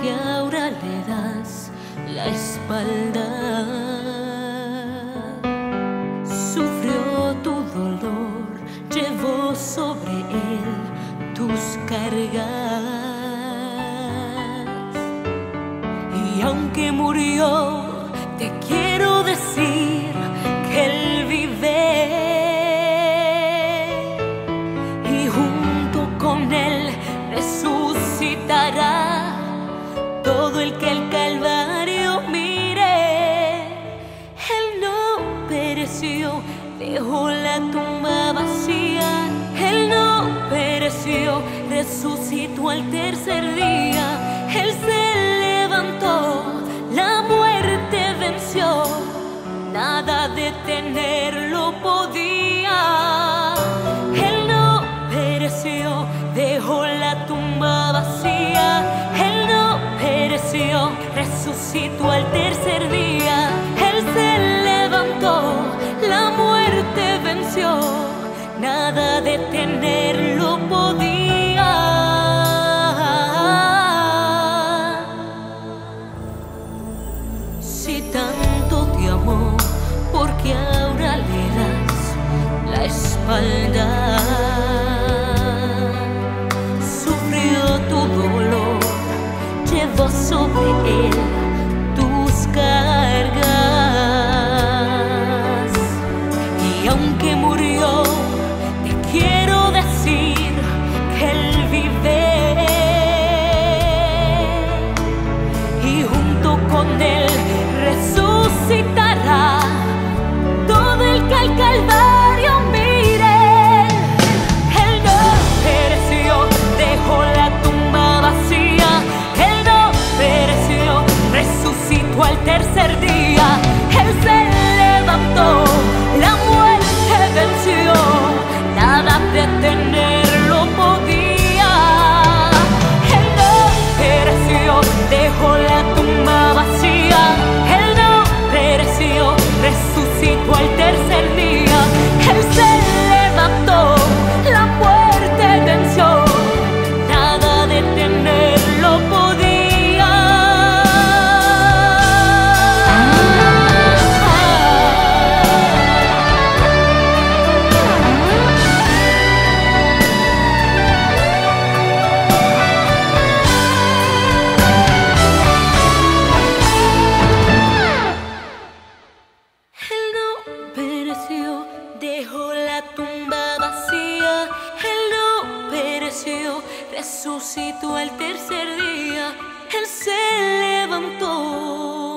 que ahora le das la espalda. Sufrió tu dolor, llevó sobre él tus cargas. Y aunque murió, te quiero que el Calvario mire. Él no pereció, dejó la tumba vacía. Él no pereció, resucitó al tercer día. si tú al tercer día. resucitó al tercer día, Él se levantó.